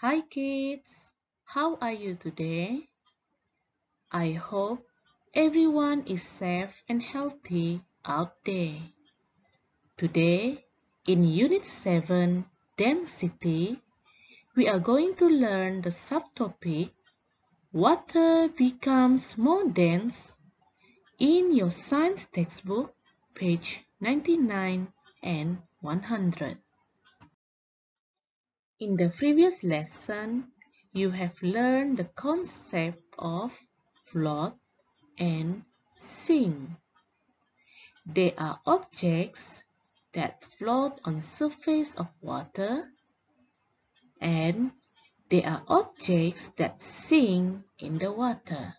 Hi kids, how are you today? I hope everyone is safe and healthy out there. Today, in Unit 7, Density, we are going to learn the subtopic Water becomes more dense in your science textbook, page 99 and 100. In the previous lesson, you have learned the concept of float and sink. They are objects that float on surface of water and they are objects that sink in the water.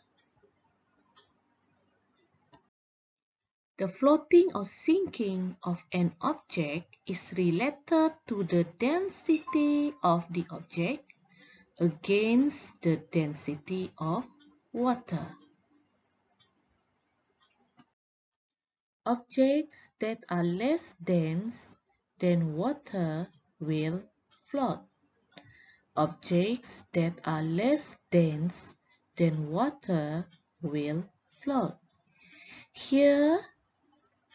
The floating or sinking of an object is related to the density of the object against the density of water. Objects that are less dense than water will float. Objects that are less dense than water will float. Here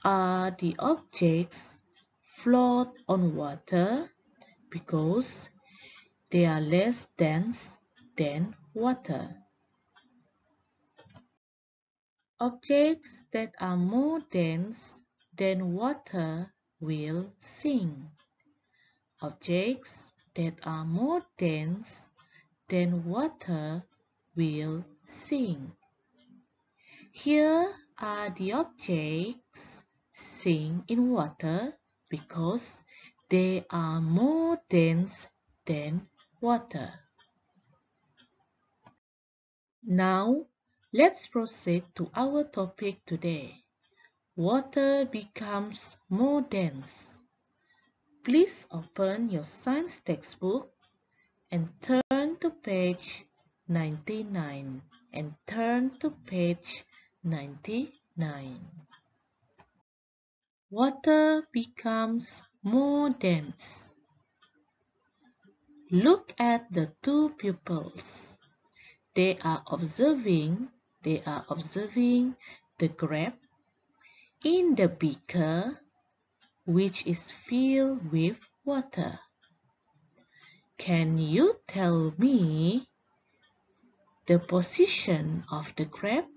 are the objects float on water because they are less dense than water. Objects that are more dense than water will sink. Objects that are more dense than water will sink. Here are the objects sink in water because they are more dense than water. Now, let's proceed to our topic today. Water becomes more dense. Please open your science textbook and turn to page 99 and turn to page 99 water becomes more dense. Look at the two pupils. They are observing, they are observing the grape in the beaker which is filled with water. Can you tell me the position of the grape?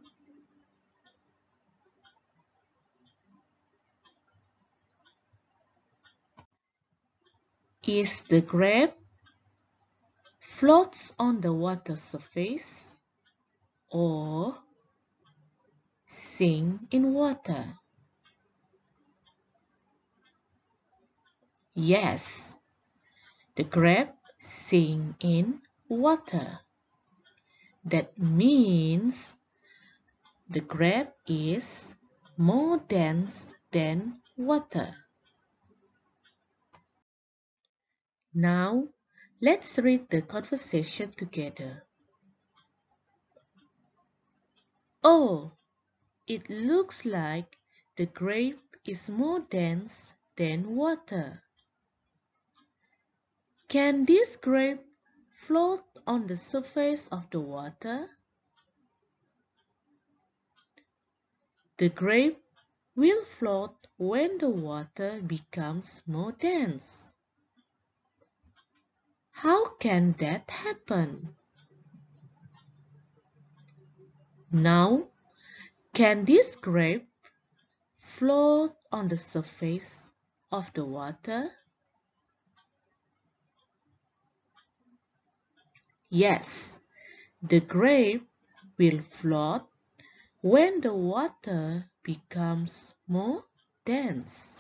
Is the grape floats on the water surface or sink in water? Yes, the grape sink in water. That means the grape is more dense than water. Now, let's read the conversation together. Oh, it looks like the grape is more dense than water. Can this grape float on the surface of the water? The grape will float when the water becomes more dense. How can that happen? Now, can this grape float on the surface of the water? Yes, the grape will float when the water becomes more dense.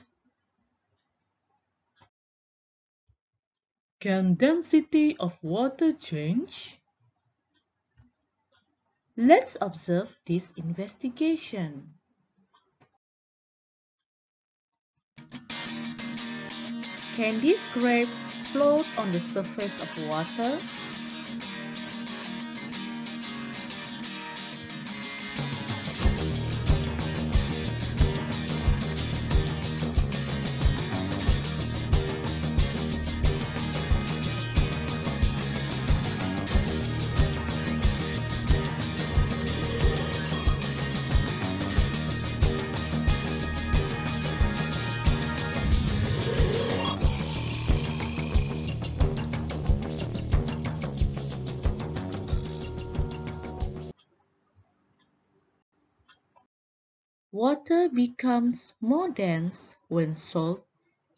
Can density of water change? Let's observe this investigation. Can this grape float on the surface of water? Water becomes more dense when salt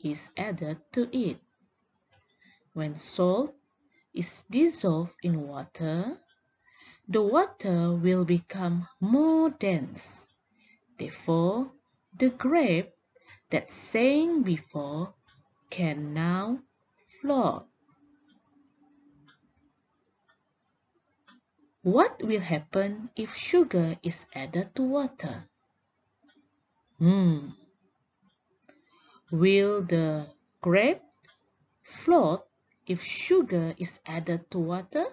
is added to it. When salt is dissolved in water, the water will become more dense. Therefore, the grape that sang before can now float. What will happen if sugar is added to water? Hmm. Will the grape float if sugar is added to water?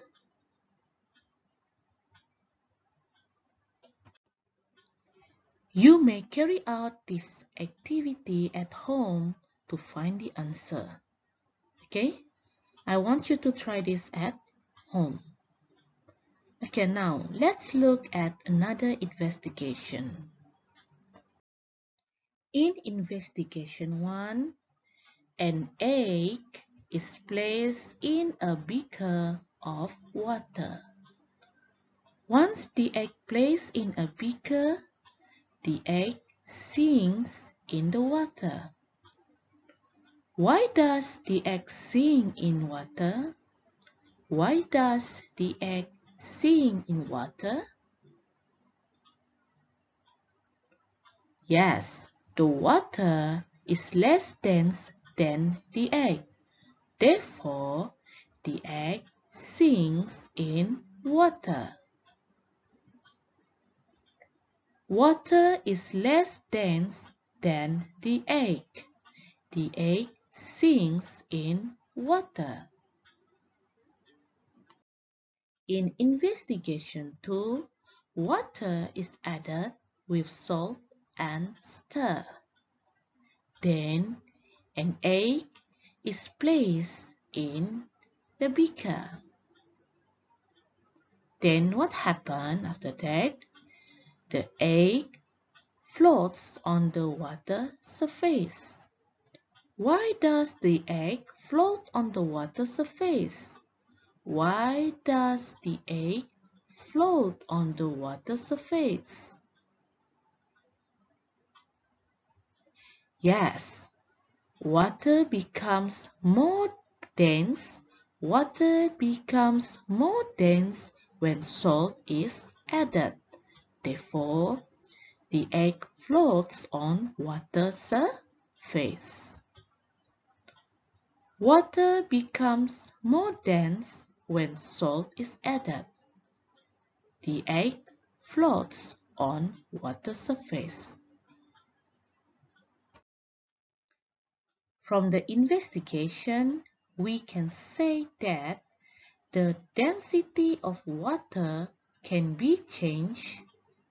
You may carry out this activity at home to find the answer. Okay? I want you to try this at home. Okay, now let's look at another investigation. In investigation 1, an egg is placed in a beaker of water. Once the egg placed in a beaker, the egg sinks in the water. Why does the egg sink in water? Why does the egg sink in water? Yes, the water is less dense than the egg. Therefore, the egg sinks in water. Water is less dense than the egg. The egg sinks in water. In investigation 2, water is added with salt and stir. Then an egg is placed in the beaker. Then what happened after that? The egg floats on the water surface. Why does the egg float on the water surface? Why does the egg float on the water surface? Yes, water becomes more dense. Water becomes more dense when salt is added. Therefore, the egg floats on water surface. Water becomes more dense when salt is added. The egg floats on water surface. From the investigation, we can say that the density of water can be changed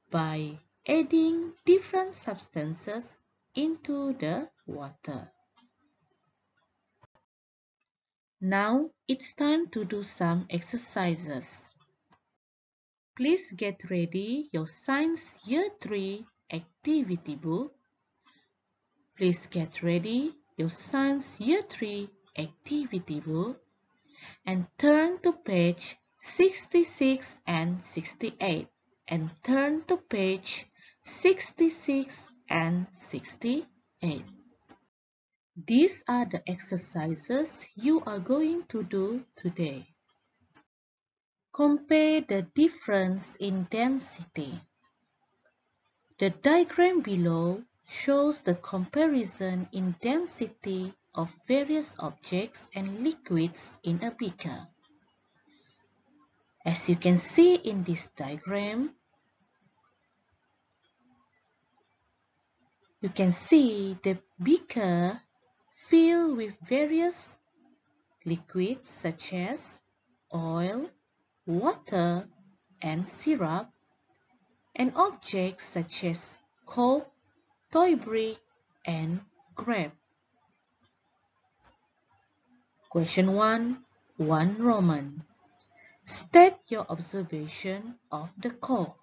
by adding different substances into the water. Now it's time to do some exercises. Please get ready your Science Year 3 activity book. Please get ready your Science Year 3 activity book and turn to page 66 and 68 and turn to page 66 and 68. These are the exercises you are going to do today. Compare the difference in density. The diagram below shows the comparison in density of various objects and liquids in a beaker. As you can see in this diagram, you can see the beaker filled with various liquids such as oil, water, and syrup, and objects such as coke, toy brick, and grape. Question 1. 1 Roman. State your observation of the coke.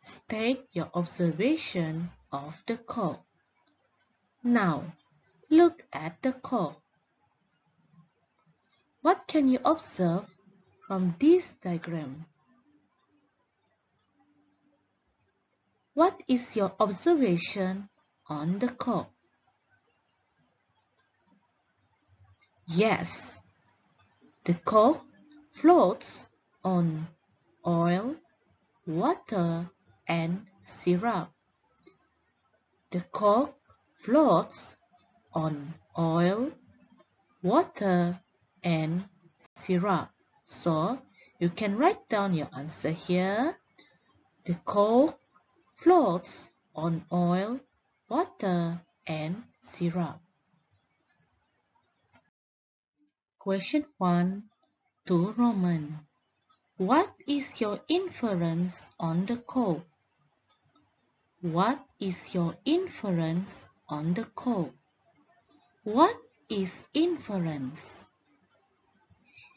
State your observation of the coke. Now, Look at the coke. What can you observe from this diagram? What is your observation on the cork? Yes, the cork floats on oil, water, and syrup. The cork floats on oil, water, and syrup. So, you can write down your answer here. The cork floats on oil, water, and syrup. Question 1 to Roman. What is your inference on the cork? What is your inference on the cork? What is inference?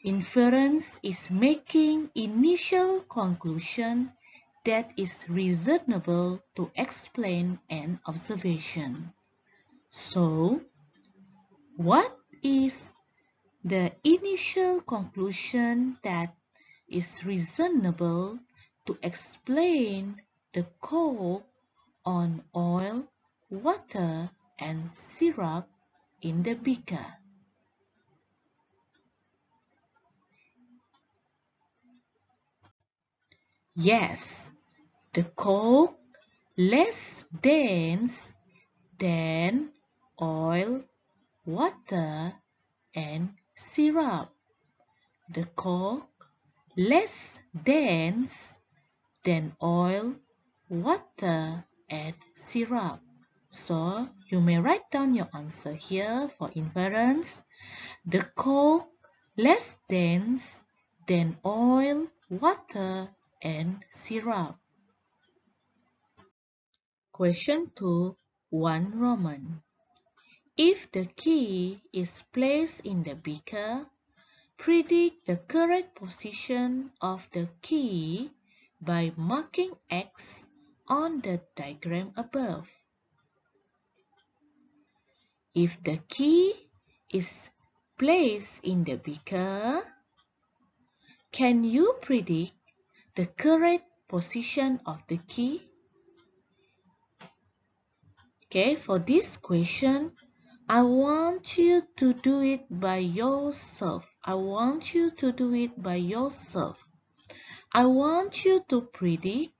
Inference is making initial conclusion that is reasonable to explain an observation. So, what is the initial conclusion that is reasonable to explain the cork on oil, water, and syrup in the beaker? Yes, the coke less dense than oil, water, and syrup. The coke less dense than oil, water, and syrup. So you may write down your answer here for inference. The cork less dense than oil, water, and syrup. Question 2. 1 Roman. If the key is placed in the beaker, predict the correct position of the key by marking X on the diagram above. If the key is placed in the beaker, can you predict the correct position of the key? Okay, for this question, I want you to do it by yourself. I want you to do it by yourself. I want you to predict,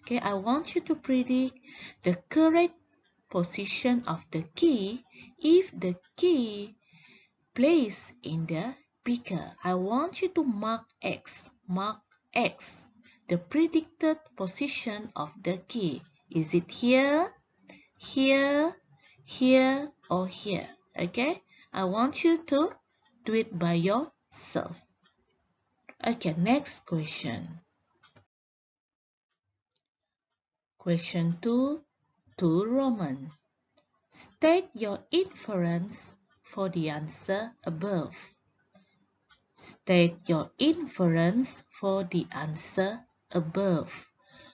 okay, I want you to predict the correct position of the key if the key placed in the beaker. I want you to mark X, mark X, the predicted position of the key. Is it here? Here, here, or here. Okay? I want you to do it by yourself. Okay, next question. Question 2 to Roman. State your inference for the answer above. State your inference for the answer above.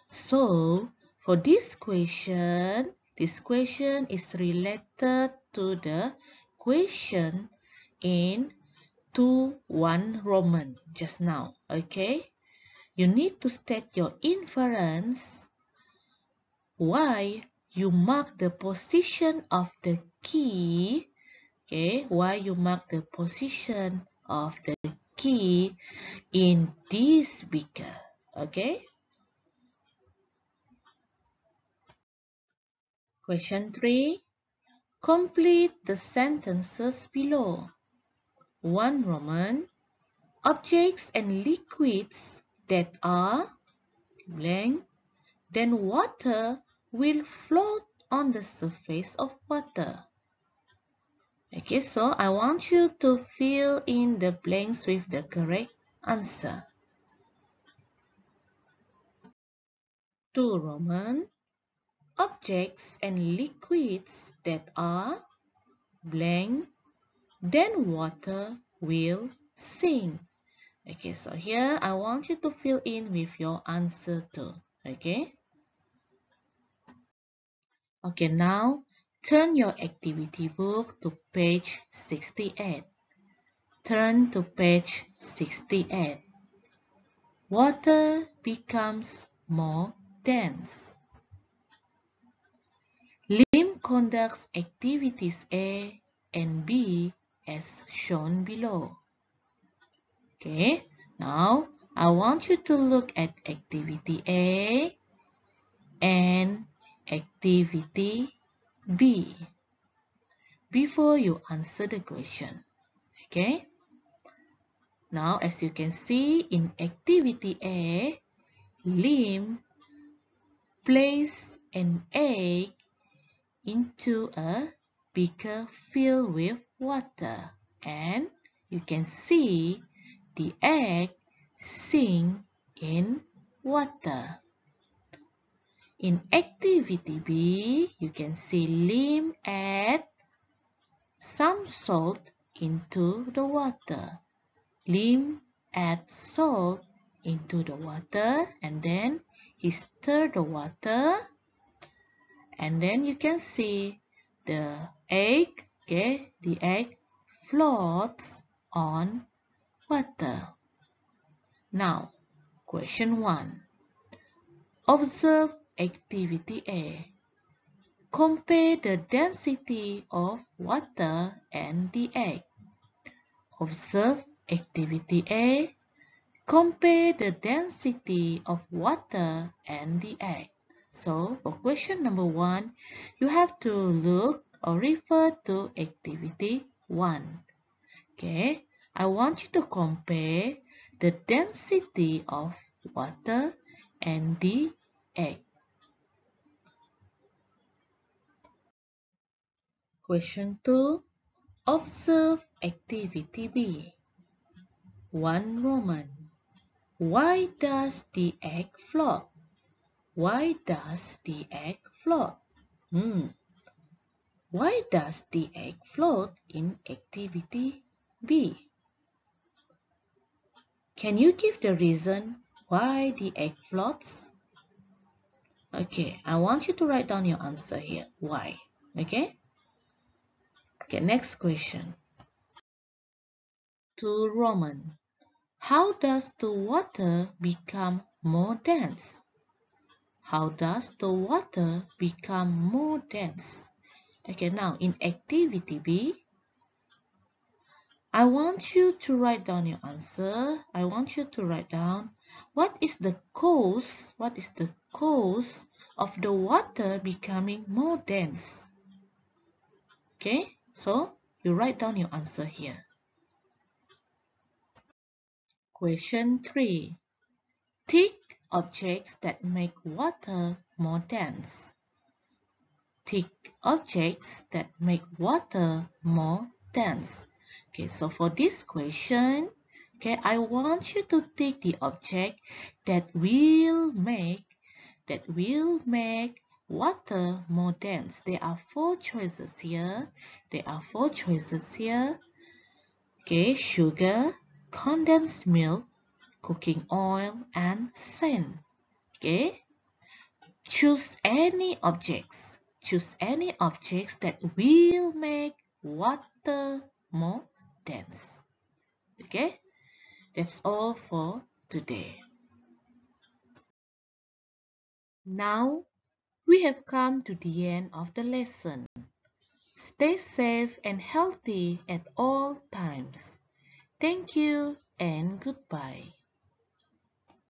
So, for this question, this question is related to the question in 2-1 Roman just now, okay? You need to state your inference why you mark the position of the key, okay? Why you mark the position of the key in this beaker, okay? Question 3. Complete the sentences below. 1 Roman. Objects and liquids that are blank, then water will float on the surface of water. Okay, so I want you to fill in the blanks with the correct answer. 2 Roman objects and liquids that are blank, then water will sink. Okay, so here I want you to fill in with your answer too. Okay. Okay, now turn your activity book to page 68. Turn to page 68. Water becomes more dense. Conducts activities A and B as shown below. Okay, now I want you to look at activity A and activity B before you answer the question. Okay. Now, as you can see in activity A, Lim place an egg into a beaker filled with water and you can see the egg sink in water. In activity B, you can see Lim add some salt into the water. Lim add salt into the water and then he stir the water and then you can see the egg, okay, the egg floats on water. Now, question 1. Observe activity A. Compare the density of water and the egg. Observe activity A. Compare the density of water and the egg. So, for question number 1, you have to look or refer to activity 1. Okay, I want you to compare the density of water and the egg. Question 2. Observe activity B. 1 Roman. Why does the egg float? Why does the egg float? Hmm. Why does the egg float in activity B? Can you give the reason why the egg floats? Okay, I want you to write down your answer here. Why? Okay? Okay, next question. To Roman. How does the water become more dense? How does the water become more dense? Okay, now in activity B, I want you to write down your answer. I want you to write down what is the cause, what is the cause of the water becoming more dense? Okay, so you write down your answer here. Question 3. Tick objects that make water more dense. Tick objects that make water more dense. Okay, so for this question, okay, I want you to take the object that will make that will make water more dense. There are four choices here. There are four choices here. Okay, sugar, condensed milk, cooking oil, and sand. Okay, choose any objects. Choose any objects that will make water more dense. Okay, that's all for today. Now we have come to the end of the lesson. Stay safe and healthy at all times. Thank you and goodbye.